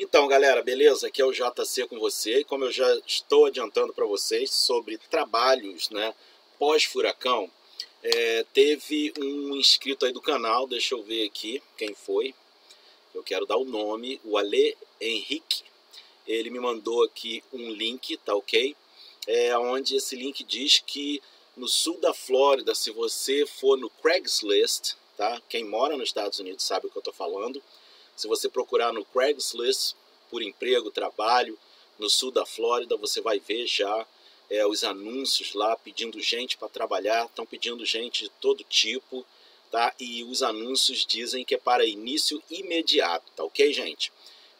Então, galera, beleza? Aqui é o JC com você. E como eu já estou adiantando para vocês sobre trabalhos né, pós-furacão, é, teve um inscrito aí do canal, deixa eu ver aqui quem foi. Eu quero dar o nome, o Ale Henrique. Ele me mandou aqui um link, tá ok? É, onde esse link diz que no sul da Flórida, se você for no Craigslist, tá? Quem mora nos Estados Unidos sabe o que eu estou falando se você procurar no Craigslist por emprego, trabalho, no sul da Flórida, você vai ver já é, os anúncios lá pedindo gente para trabalhar, estão pedindo gente de todo tipo, tá? E os anúncios dizem que é para início imediato, tá ok, gente?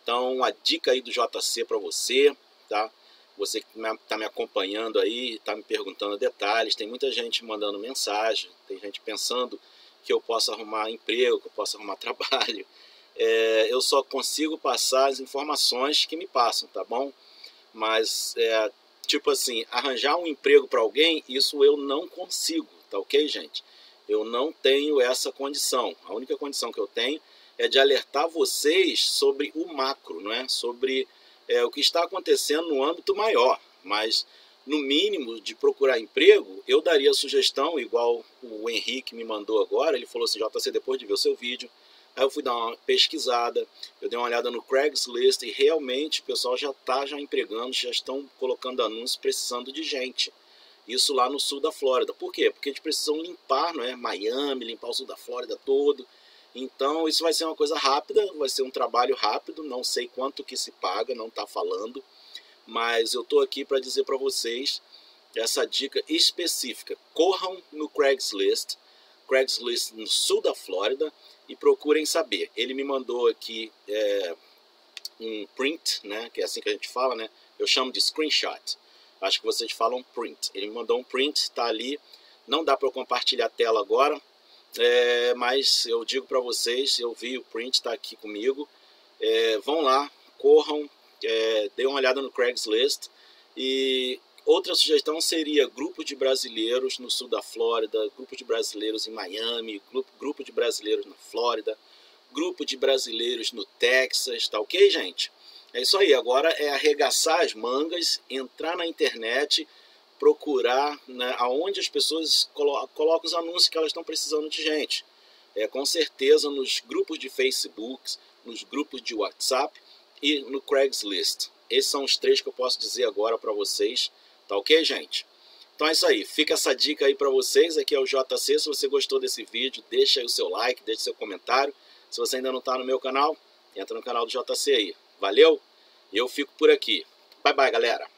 Então, a dica aí do JC para você, tá? Você que está me acompanhando aí, está me perguntando detalhes, tem muita gente mandando mensagem, tem gente pensando que eu posso arrumar emprego, que eu posso arrumar trabalho é, eu só consigo passar as informações que me passam, tá bom? Mas, é, tipo assim, arranjar um emprego para alguém, isso eu não consigo, tá ok, gente? Eu não tenho essa condição. A única condição que eu tenho é de alertar vocês sobre o macro, não é? Sobre é, o que está acontecendo no âmbito maior. Mas, no mínimo, de procurar emprego, eu daria a sugestão, igual o Henrique me mandou agora, ele falou assim, JC, depois de ver o seu vídeo, Aí eu fui dar uma pesquisada, eu dei uma olhada no Craigslist e realmente o pessoal já está já empregando, já estão colocando anúncios precisando de gente. Isso lá no sul da Flórida. Por quê? Porque eles precisam limpar, não é? Miami, limpar o sul da Flórida todo. Então isso vai ser uma coisa rápida, vai ser um trabalho rápido, não sei quanto que se paga, não está falando, mas eu estou aqui para dizer para vocês essa dica específica. Corram no Craigslist, Craigslist no sul da Flórida, e procurem saber. Ele me mandou aqui é, um print, né, que é assim que a gente fala, né? Eu chamo de screenshot. Acho que vocês falam print. Ele me mandou um print, está ali. Não dá para eu compartilhar a tela agora, é, mas eu digo para vocês, eu vi o print, está aqui comigo. É, vão lá, corram, é, uma olhada no Craigslist e Outra sugestão seria grupo de brasileiros no sul da Flórida, grupo de brasileiros em Miami, grupo, grupo de brasileiros na Flórida, grupo de brasileiros no Texas, tá ok, gente? É isso aí, agora é arregaçar as mangas, entrar na internet, procurar né, aonde as pessoas colocam, colocam os anúncios que elas estão precisando de gente. É, com certeza nos grupos de Facebook, nos grupos de WhatsApp e no Craigslist. Esses são os três que eu posso dizer agora para vocês. Tá ok, gente? Então é isso aí. Fica essa dica aí para vocês. Aqui é o JC. Se você gostou desse vídeo, deixa aí o seu like, deixa seu comentário. Se você ainda não está no meu canal, entra no canal do JC aí. Valeu? E eu fico por aqui. Bye, bye, galera.